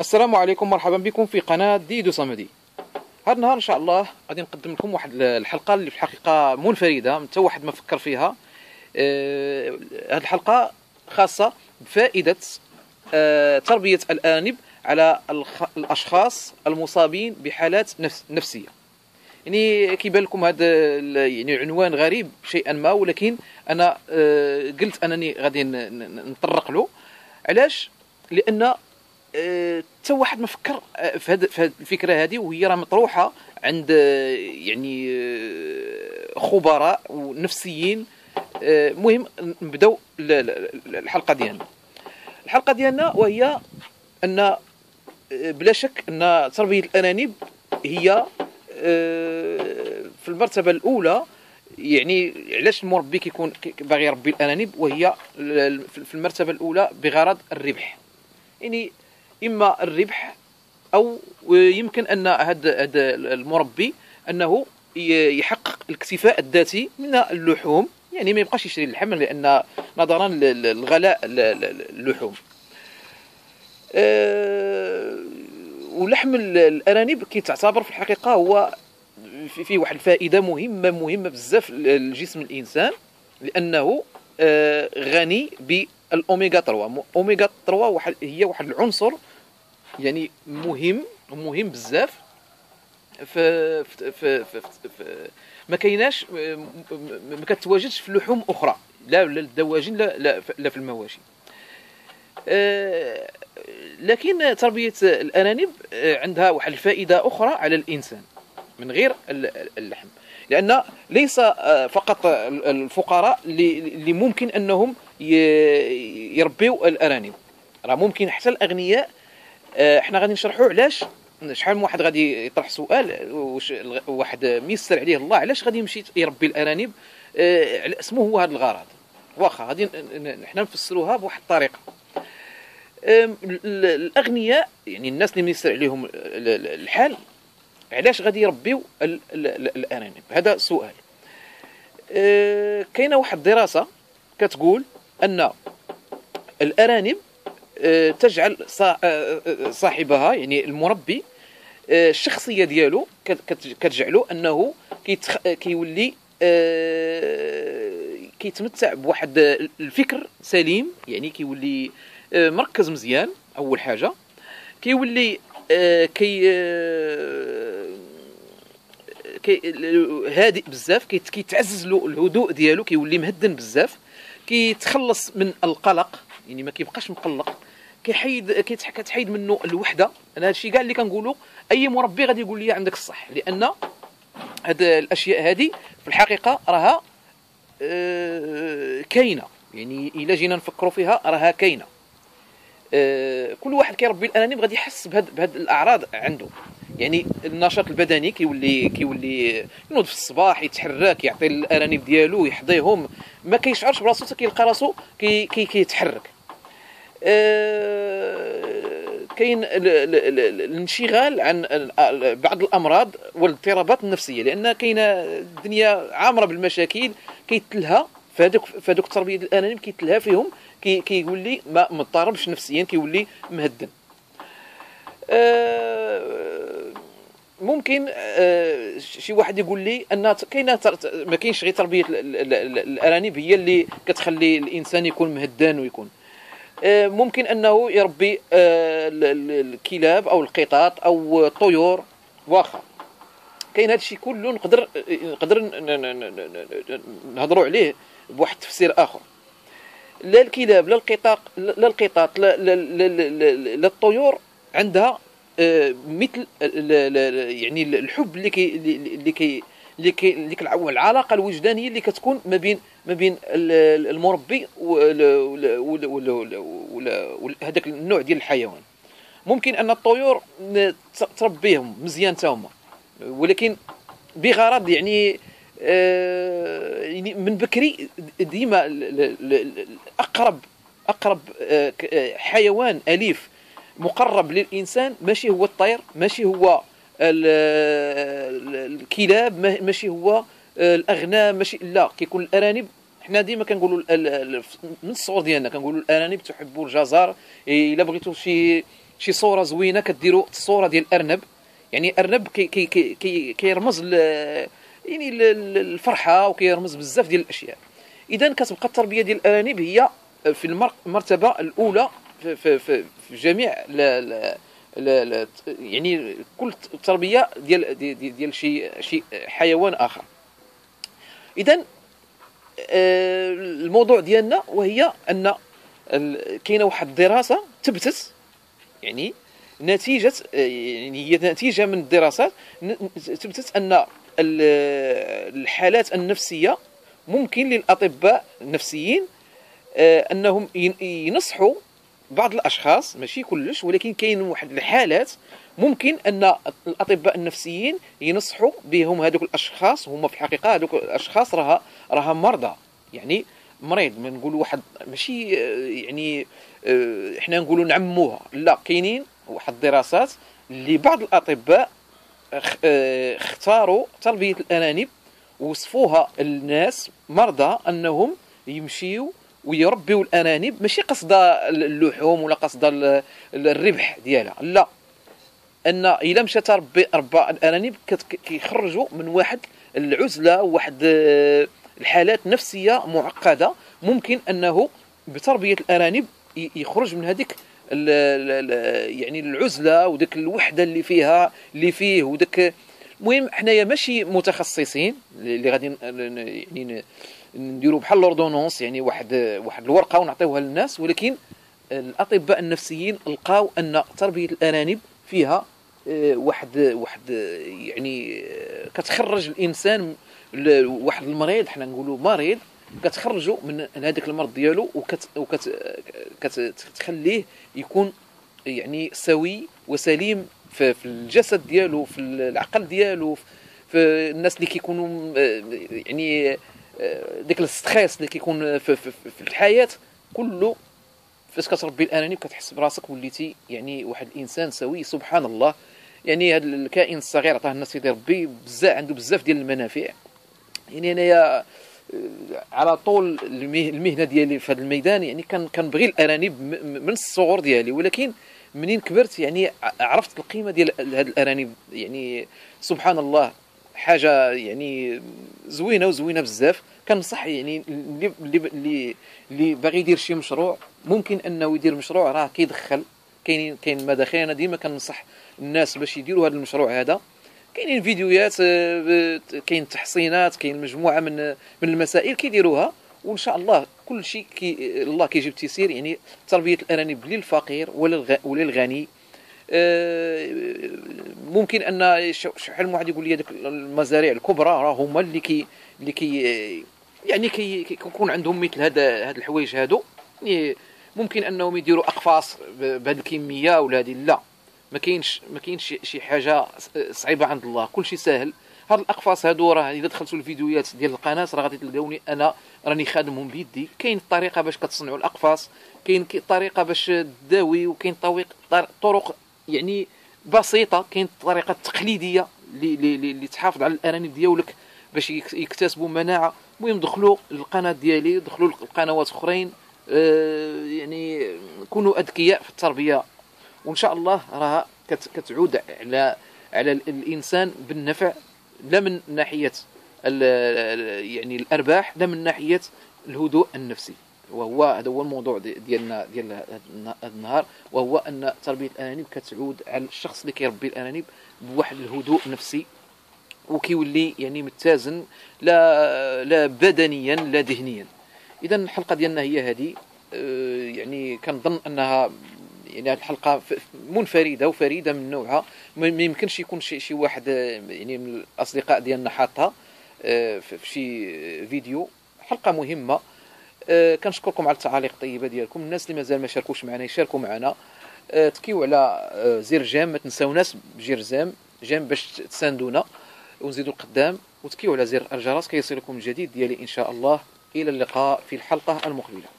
السلام عليكم مرحبا بكم في قناة ديدو صمدي. هذا النهار إن شاء الله غادي نقدم لكم واحد الحلقة اللي في الحقيقة منفردة حتى واحد ما فكر فيها. آه، هذه الحلقة خاصة بفائدة آه، تربية الآنب على الأشخاص المصابين بحالات نفس نفسية. يعني كيبان لكم هذا يعني عنوان غريب شيئا ما ولكن أنا آه، قلت أنني غادي نطرق له. علاش؟ لأن حتى واحد ما فكر آه، في هذه في هاد الفكرة هذه وهي راه مطروحة عند آه، يعني آه، خبراء ونفسيين. آه، مهم نبداو ال- ال- الحلقة ديالنا. الحلقة ديالنا وهي أن بلا شك أن تربية الأنانيب هي في المرتبة الأولى. يعني علاش المربي كيكون كي- باغي يربي الأنانيب؟ وهي في المرتبة الأولى بغرض الربح. يعني إما الربح أو يمكن أن هذا المربي أنه يحقق الاكتفاء الذاتي من اللحوم. يعني ما يبقاش يشري اللحم لأن نظرا للغلاء اللحوم. آه، ولحم ال- الأرانب كيتعتبر في الحقيقة هو في- فيه واحد الفائدة مهمة مهمة بزاف لجسم الإنسان لأنه آه، غني بالأوميغا 3 م- أوميغا 3 واحد هي واحد العنصر يعني مهم مهم بزاف في في في, في, في ما كايناش ما كتواجدش في لحوم أخرى لا لا الدواجن لا لا, في المواشي. آه، لكن تربية الأنانيب آه، عندها واحد الفائدة أخرى على الإنسان من غير ال- اللحم. لأن ليس آه، فقط الفقراء اللي ممكن أنهم ي- يربيو الأرانب. راه ممكن حتى الأغنياء آه، إحنا غادي نشرحوا علاش شحال من واحد غادي يطرح سؤال واش واحد ميسر عليه الله علاش غادي يمشي يربي الأرانب آه، على اسمه هو هذا الغرض. واخا غادي حنا نفسروها بواحد الطريقة. الأغنياء يعني الناس اللي ميسر عليهم ال- ال- الحال علاش غادي يربيو ال- ال- ال- الأرانب؟ هذا سؤال. أه، كاينة واحد الدراسة كتقول أن الأرانب تجعل صا- أه، أه، صاحبها يعني المربي الشخصية ديالو كت- كت- كتجعلو أنه. كيولي كيتمتع بواحد الفكر سليم يعني كيولي آه، مركز مزيان أول حاجة كيولي آه، كي آه، كي هادئ بزاف كيت- كيتعزز له الهدوء ديالو كيولي مهدن بزاف كيتخلص من القلق يعني ما كيبقاش مقلق كيحيد كتحيد منه الوحدة. أنا هادشي كاع اللي كنقولوا أي مربي غادي يقول لي عندك الصح. لأن هاد الأشياء هذه في الحقيقة راها آه، كاينة. يعني إلا جينا نفكروا فيها راها كاينة. آه، كل واحد كيربي الارانب غادي يحس بهاد بهاد الأعراض عنده. يعني النشاط البدني كيولي كيولي ينوض في الصباح يتحرك يعطي الأرانب ديالو يحضيهم. ما كيشعرش براسو حتى كيلقى راسو كي كي كيتحرك. آه، كاين ال- ال- الانشغال عن بعض الأمراض والاضطرابات النفسية لأن كاينة الدنيا عامرة بالمشاكل كيتلها فهذوك فهذوك تربيه الارانب كيتلها فيهم كي كيولي ما مضطربش نفسيا كيولي مهدن. آه، ممكن آه، شي واحد يقول لي أن كاينة ما كاينش غير تربية ال- ال- ال- الارانب هي اللي كتخلي الإنسان يكون مهدان ويكون. آه، ممكن أنه يربي آه، ال- ال- الكلاب أو القطط أو الطيور واخا كاين هذا الشيء كله نقدر نقدر نهضروا عليه بواحد التفسير آخر. لا الكلاب لا القطاق لا القطط لا لا الطيور عندها آه، مثل يعني الحب اللي كي اللي كي اللي كي والعلاقه الوجدانية اللي كتكون ما بين ما بين ال- المربي وهذاك النوع ديال الحيوان ممكن ان الطيور تربيهم مزيان تا هما ولكن بغرض يعني آه، يعني من بكري ديما اقرب اقرب آه، آه، حيوان اليف مقرب للانسان ماشي هو الطير ماشي هو ال- ال- الكلاب ما- ماشي هو آه، الاغنام ماشي لا كيكون الارانب حنا ديما كنقولوا من الصغر ديالنا كنقولوا الأرانب تحب الجزر. إلا بغيتوا شي شي صورة زوينة كديروا الصورة ديال الارنب يعني أرنب كي كي كي كي كيرمز ل يعني الفرحة وكيرمز بزاف ديال الأشياء. اذا كتبقى التربية ديال الأرانب هي في المرتبة الأولى في, في, في, في جميع لا لا لا يعني كل تربيه ديال ديال, ديال شي شي حيوان آخر. اذا الموضوع ديالنا وهي أن كاينة واحد الدراسة تبتت يعني نتيجة يعني هي نتيجة من الدراسات تبتت أن الحالات النفسية ممكن للأطباء النفسيين آه، أنهم ينصحوا بعض الأشخاص ماشي كلش ولكن كاين واحد الحالات ممكن أن الأطباء النفسيين ينصحوا بهم هذوك الأشخاص هما في الحقيقة هذوك الأشخاص راها راها مرضى. يعني مريض ما نقولوا واحد ماشي يعني آه، إحنا نقولوا نعموها. لا كاينين واحد الدراسات اللي بعض الأطباء آه، اختاروا تربية الأنانيب وصفوها الناس مرضى أنهم يمشيوا ويربيوا الأنانيب ماشي قصد اللحوم ولا قصد الربح ديالها. لا. أن إلا مشى تربي ربى الانانيب كيخرجوا من واحد العزلة وواحد الحالات نفسية معقدة. ممكن أنه بتربية الأرانب يخرج من هذيك يعني العزلة وديك الوحدة اللي فيها اللي فيه وديك المهم حنايا ماشي متخصصين اللي غادي يعني نديروا بحال لوردونونس يعني واحد واحد الورقة ونعطيوها للناس. ولكن الأطباء النفسيين لقاو أن تربية الأرانب فيها آه، واحد واحد يعني آه، كتخرج الإنسان واحد المريض حنا نقولوا مريض كتخرجوا من هذاك المرض ديالو وكت كتخليه يكون يعني سوي وسليم في, الجسد ديالو في العقل ديالو في الناس اللي كيكونوا يعني ديك ال stress اللي كيكون في, في, في الحياة كله فاش كتربي الارانب كتحس براسك وليتي يعني واحد الإنسان سوي سبحان الله. يعني هذا الكائن الصغير عطاه الناس سيدي ربي بزاف عنده بزاف ديال المنافع. يعني انايا آه، على طول المهنة ديالي في هذا الميدان يعني كنبغي الأرانب من الصغر ديالي ولكن منين كبرت يعني عرفت القيمة ديال هذه الأرانب. يعني سبحان الله حاجة يعني زوينة وزوينة بزاف. كنصح يعني اللي اللي اللي باغي يدير شي مشروع ممكن أنه يدير مشروع راه كيدخل. كاينين كاين مداخل أنا ديما كنصح الناس باش يديروا هذا المشروع هذا. كاينين فيديوهات آه، كاين تحصينات كاين مجموعة من من المسائل كيديروها. وإن شاء الله كل شيء كي الله كيجيب التيسير يعني تربية الأرانب للفقير ولا وللغني. آه، ممكن أن شحال من واحد يقول لي هذوك المزارع الكبرى راه هما اللي كي اللي كي يعني كي كيكون عندهم مثل هذا هاد الحوايج هادو. يعني ممكن أنهم يديروا أقفاص بهذه الكمية ولا هذه لا. ما كاينش ما كاينش شي حاجة صعيبة عند الله. كل شيء ساهل. هاد الأقفاص هادو راه إذا دخلتوا الفيديوهات ديال القناة راه غادي تلقاوني أنا. راني خادمهم بيدي. كاين الطريقة باش كتصنعوا الأقفاص. كاين الطريقة باش تداوي وكاين طرق يعني بسيطة. كاين الطريقة التقليديه اللي اللي تحافظ على الأرانب ديالك باش يكتسبوا مناعة. المهم دخلوا للقناه ديالي. دخلوا لقنوات أخرين. آه يعني كونوا أذكياء في التربية. وإن شاء الله راها كتعود على على الإنسان بالنفع لا من ناحية يعني الأرباح لا من ناحية الهدوء النفسي. وهو هذا هو الموضوع ديالنا ديال هذا النهار. وهو أن تربية الانانيب كتعود على الشخص اللي كيربي الانانيب بواحد الهدوء النفسي وكيولي يعني متزن لا لا بدنيا لا ذهنيا. اذا الحلقة ديالنا هي هذه. آه، يعني كنظن أنها يعني هذه الحلقة منفردة وفريدة من نوعها. ما يمكنش يكون شي شي واحد يعني من الأصدقاء ديالنا حاطها آه، في شي فيديو. حلقة مهمة. آه، كنشكركم على التعاليق الطيبة ديالكم. الناس اللي مازال ما شاركوش معنا يشاركوا معنا. آه، تكيو على زر j'aime. ما تنساوناش بجير j'aime j'aime باش تساندونا ونزيدوا القدام. وتكيو على زر الجرس كيصلكم الجديد ديالي إن شاء الله. إلى اللقاء في الحلقة المقبلة.